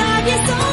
travieso